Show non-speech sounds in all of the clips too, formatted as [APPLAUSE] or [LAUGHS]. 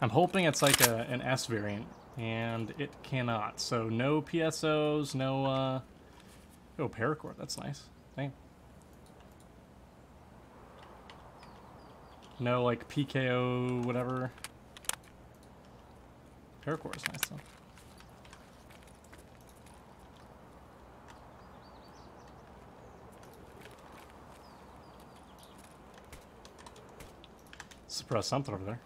I'm hoping it's like a, an S variant, and it cannot. So no PSOs, no, uh... Oh, paracord, that's nice. Thank. No, like, PKO, whatever. Paracord is nice, though. Suppress something over there.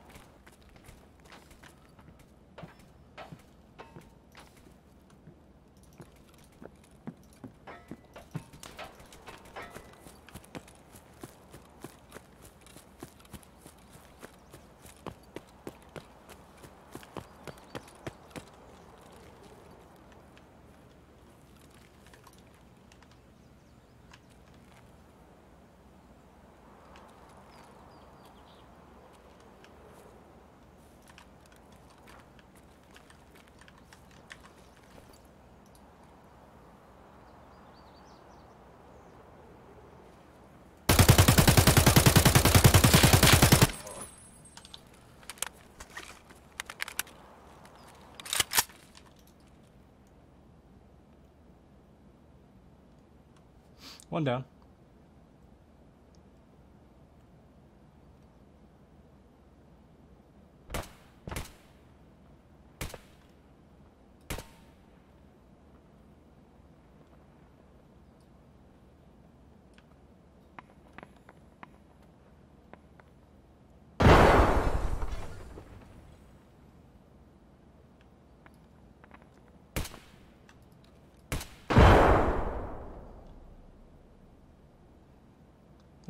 One down.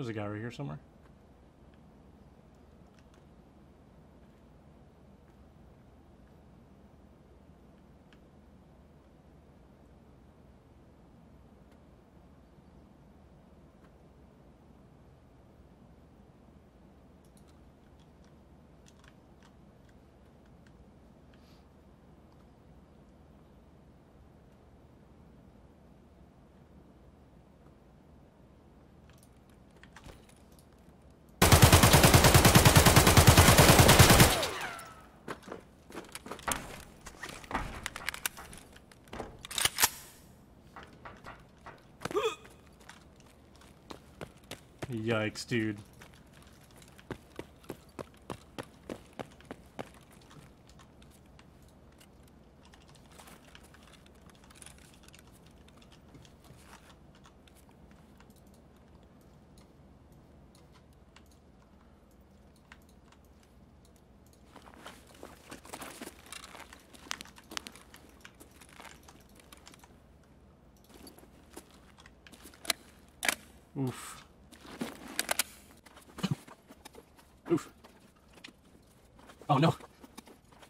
There's a guy right here somewhere. Yikes, dude. Oof. Oof. Oh no.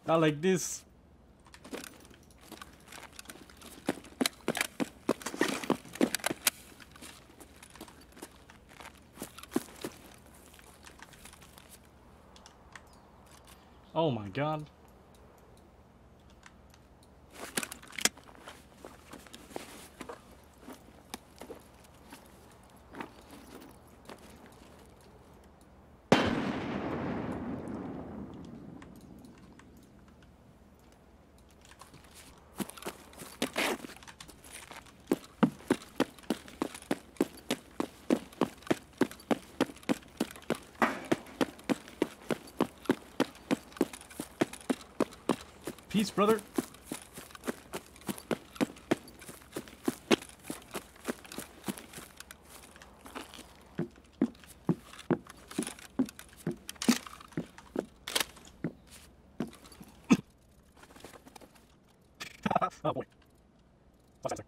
Not like this. Oh my god. Peace, brother. [LAUGHS] oh boy. What's that?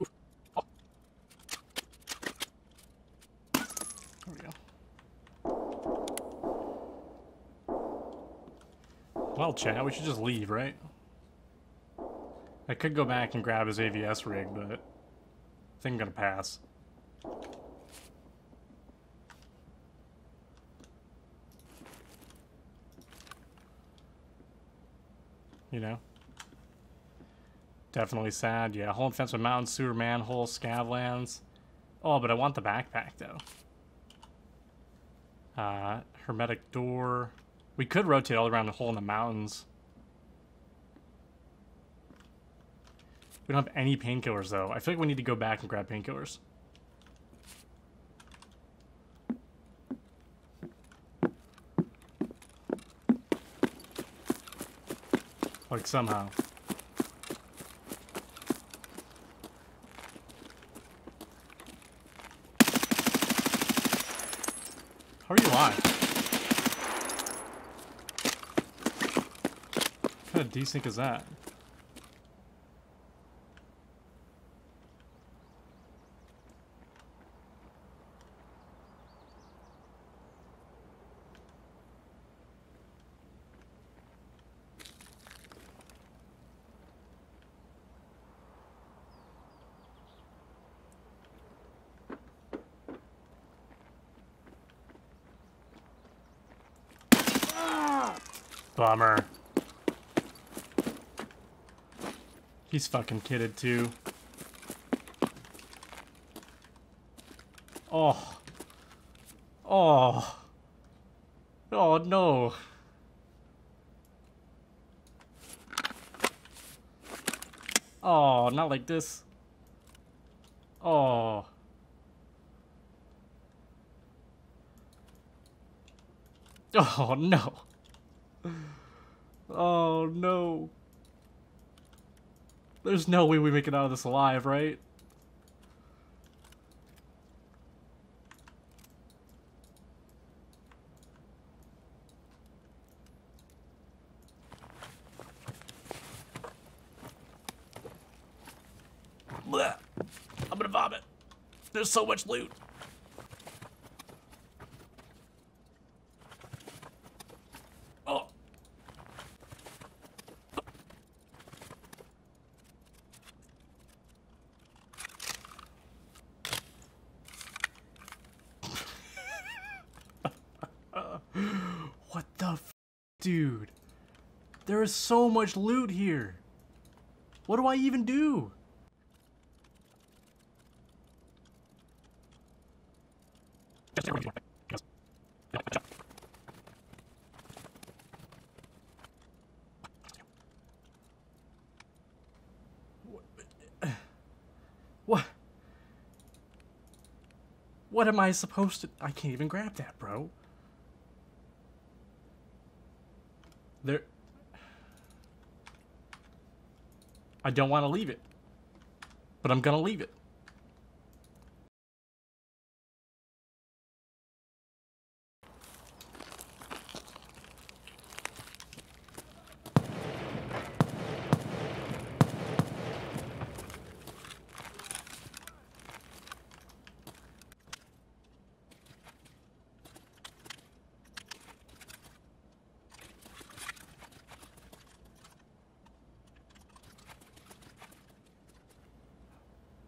Oof. Oh. There we go. Well, chat, we should just leave, right? I could go back and grab his AVS rig, but I think I'm gonna pass. You know? Definitely sad. Yeah, hole fence with mountain, sewer, manhole, scavlands. Oh, but I want the backpack, though. Uh, hermetic door. We could rotate all around the hole in the mountains. We don't have any painkillers, though. I feel like we need to go back and grab painkillers. Like, somehow. How are you alive? What kind of desync is that? Bummer. He's fucking kidded too. Oh. Oh. Oh no. Oh, not like this. Oh. Oh no. Oh no. There's no way we make it out of this alive, right? Blech. I'm gonna vomit. There's so much loot. Oh. What the f dude? There is so much loot here. What do I even do? What? What am I supposed to... I can't even grab that, bro. There... I don't want to leave it. But I'm gonna leave it.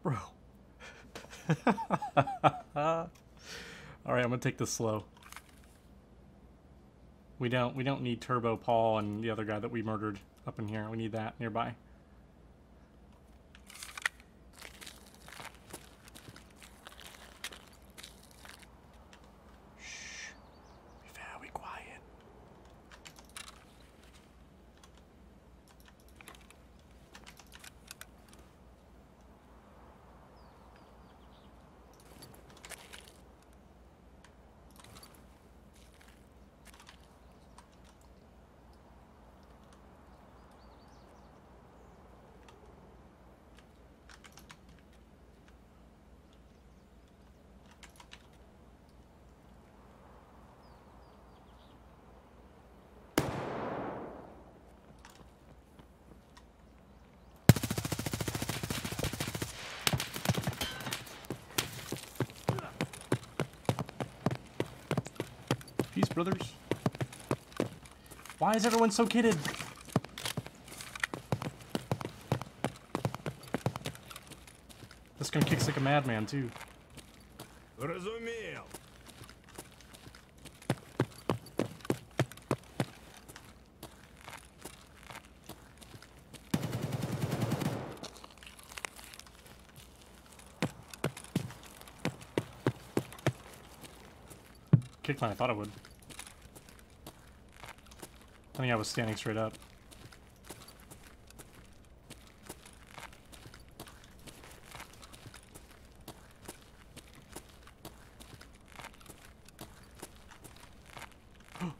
Bro. [LAUGHS] All right, I'm gonna take this slow. We don't we don't need Turbo Paul and the other guy that we murdered up in here. We need that nearby. Peace, brothers. Why is everyone so kitted? This gun kicks like a madman, too. Разумел. When I thought it would. I think I was standing straight up. [GASPS]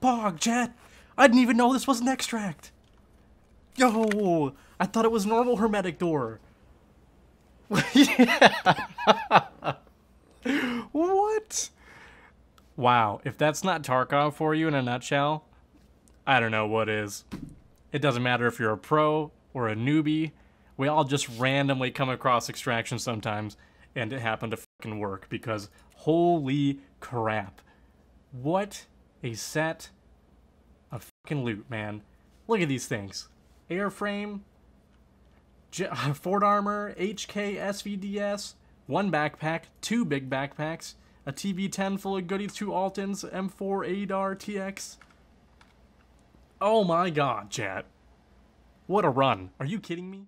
Bog, Jet! I didn't even know this was an extract! Yo! I thought it was normal hermetic door. [LAUGHS] what? Wow, if that's not Tarkov for you in a nutshell, I don't know what is. It doesn't matter if you're a pro or a newbie. We all just randomly come across extraction sometimes, and it happened to fucking work because holy crap. What a set of fucking loot, man. Look at these things. Airframe, [LAUGHS] Fort Armor, HK, SVDS, one backpack, two big backpacks, a TV-10 full of goodies, two Altyns, M4 ADAR TX. Oh my god, chat. What a run. Are you kidding me?